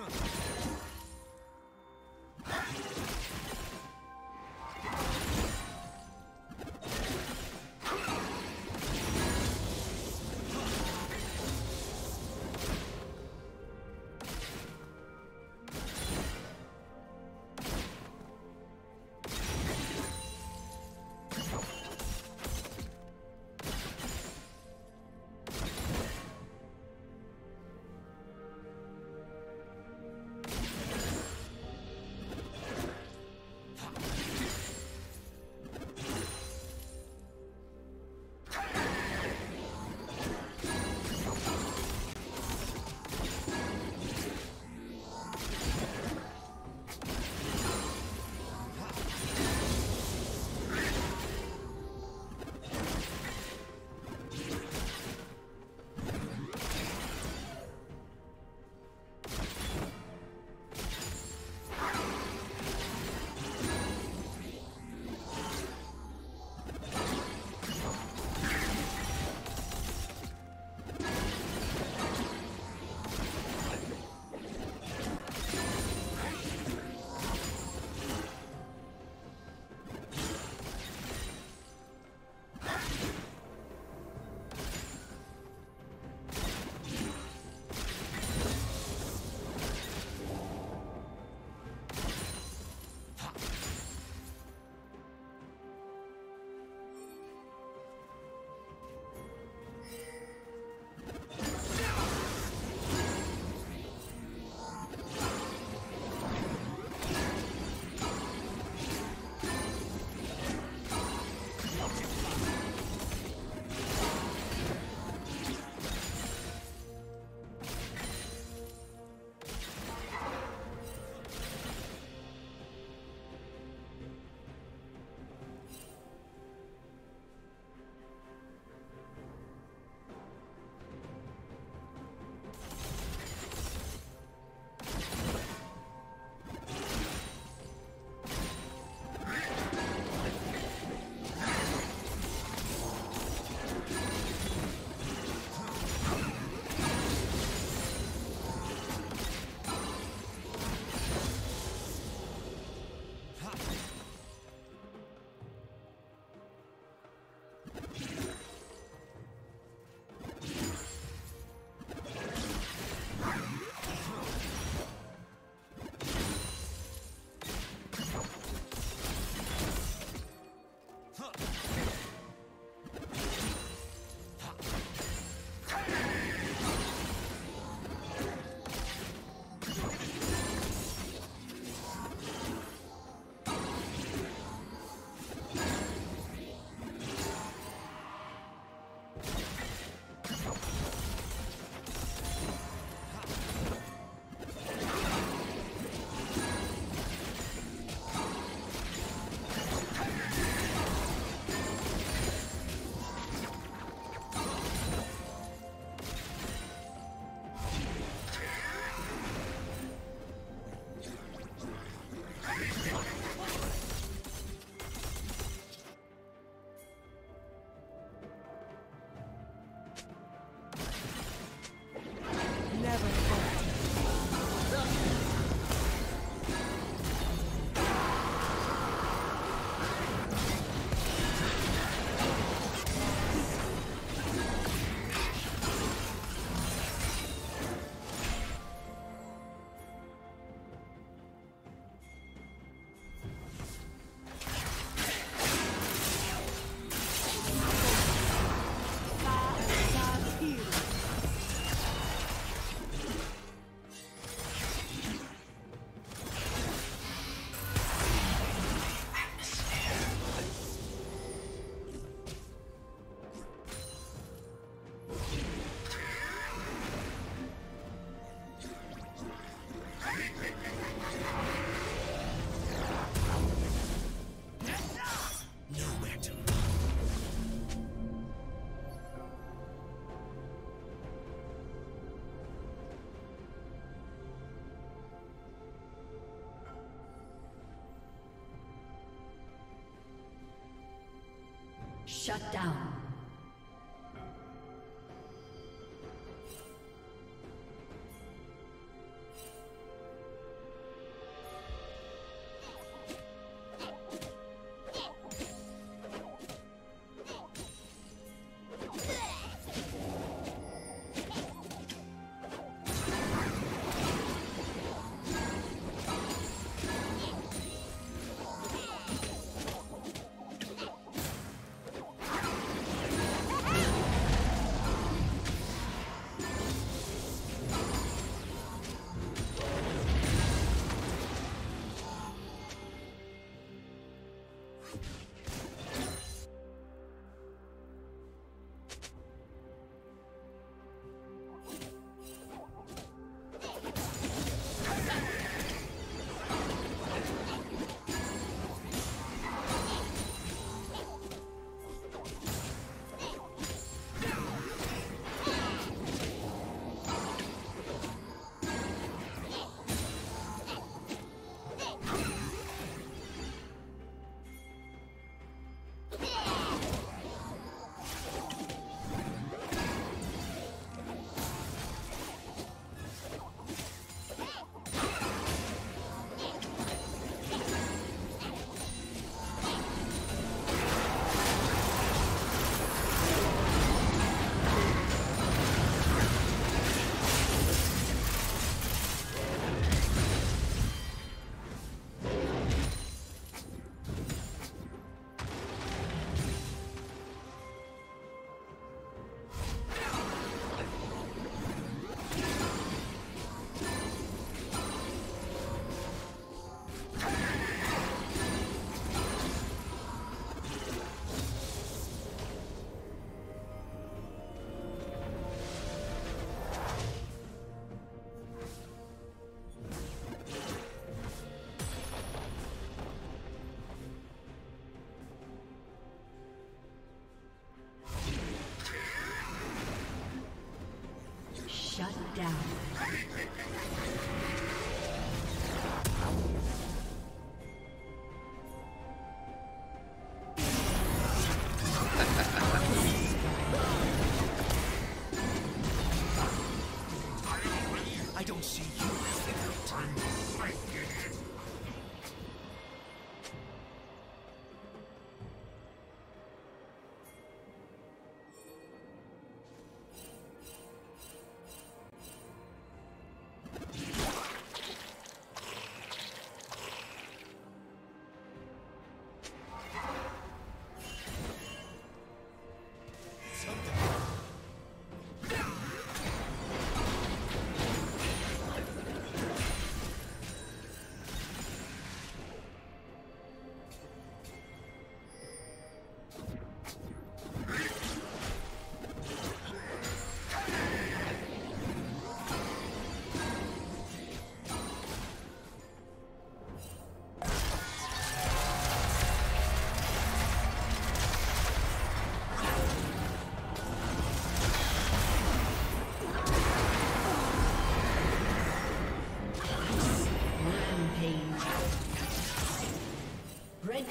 Huh. Shut down. Down.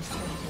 team's turret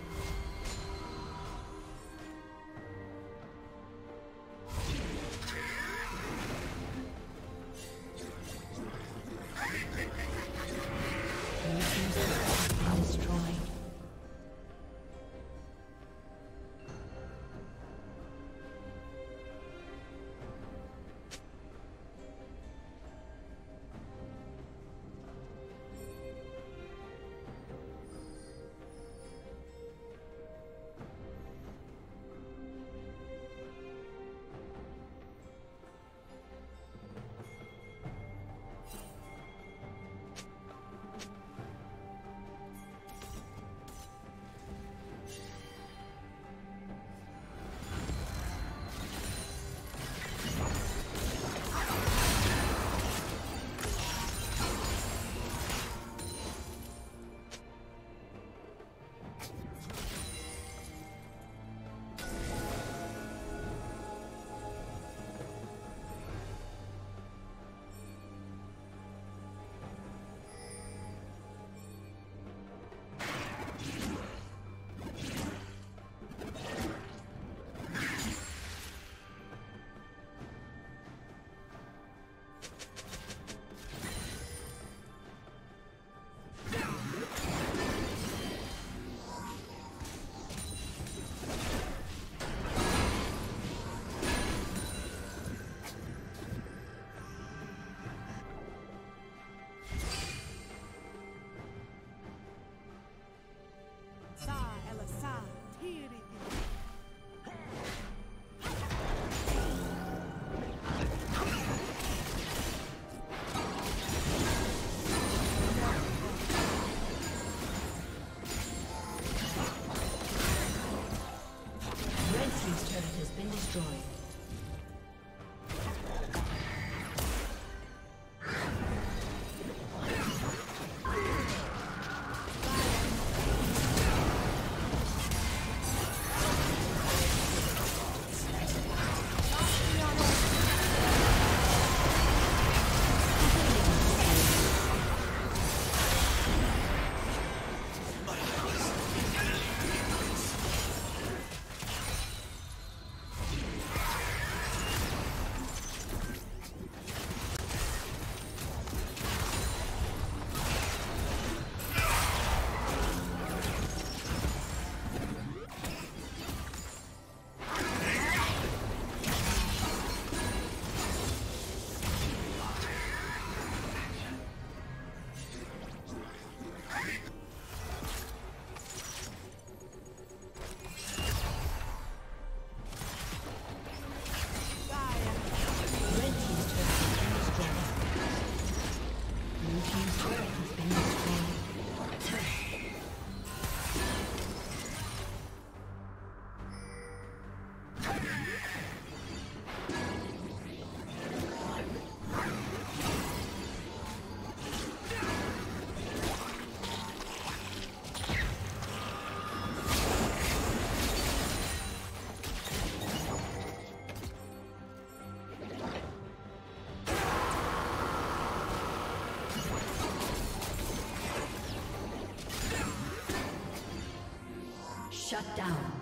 Shut down.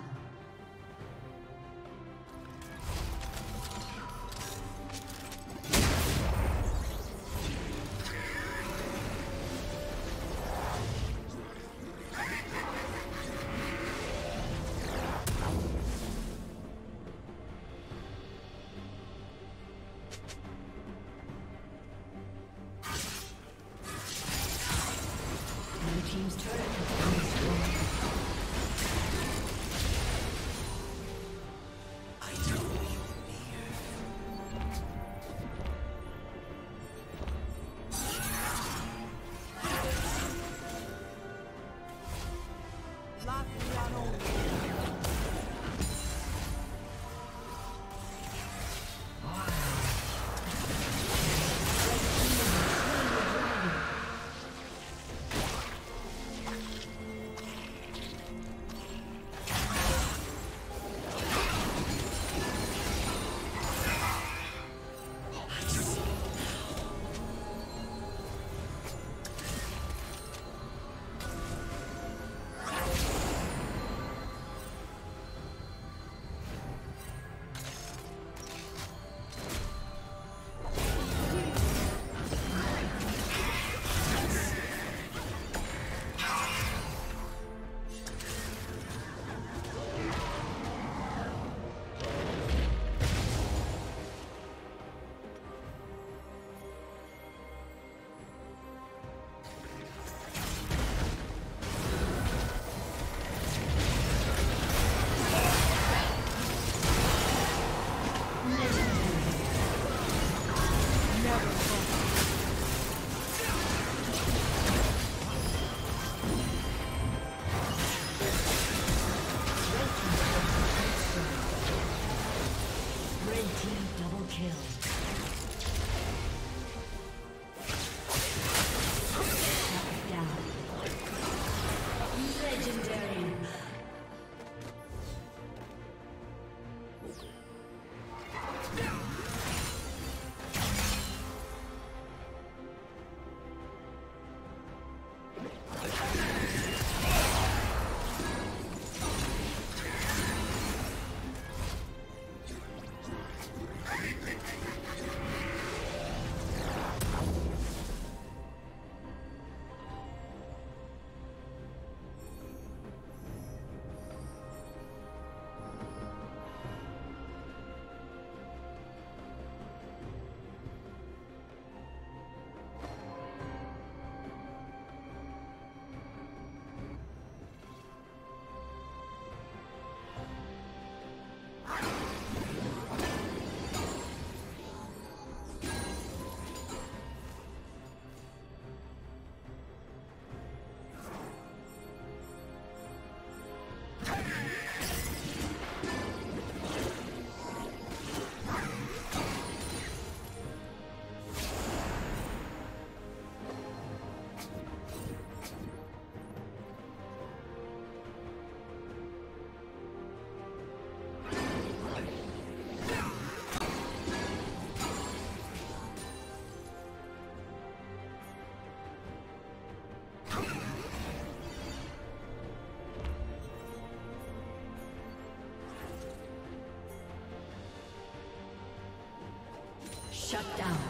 Shut down.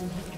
Inhibitor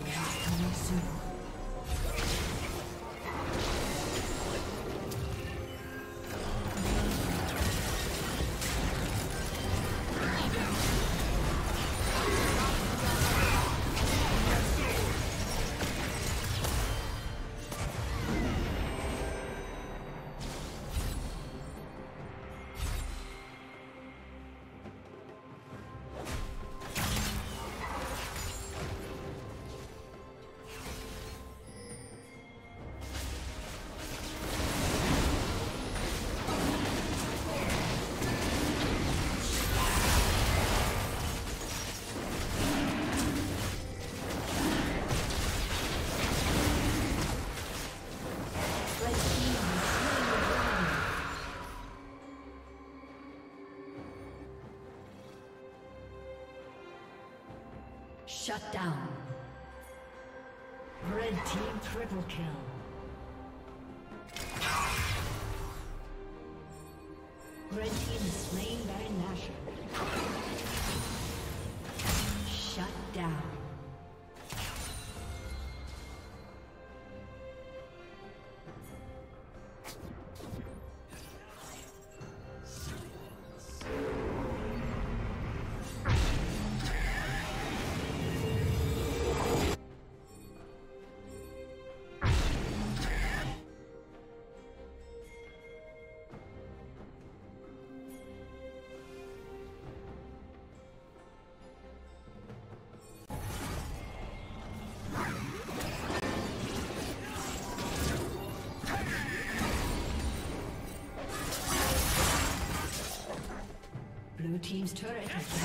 Shut down. Red team triple kill. Red team is slain by Nashor. Shut down. Turret. has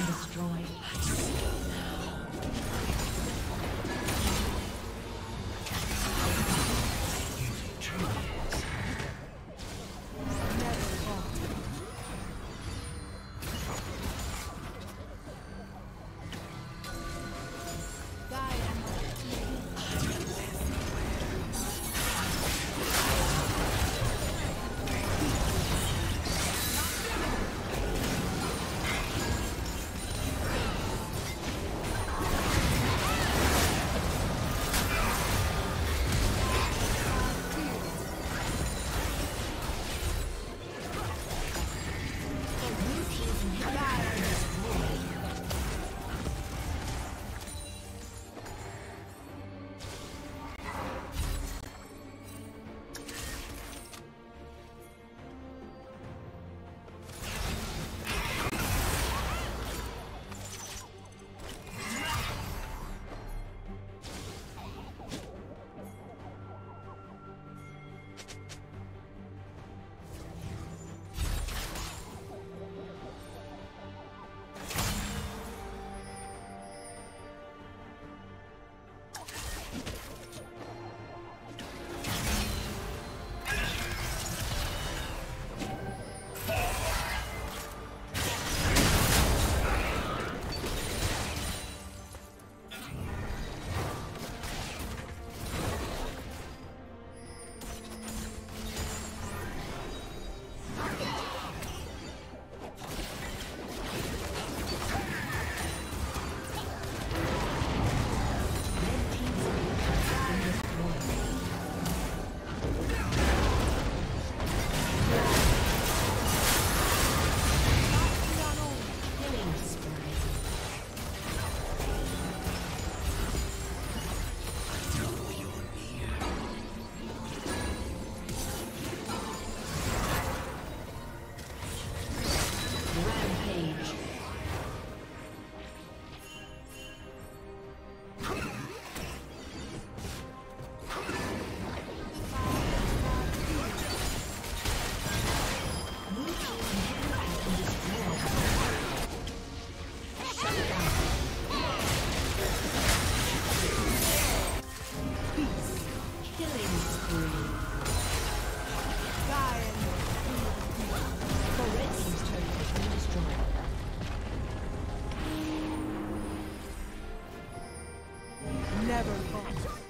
never fall.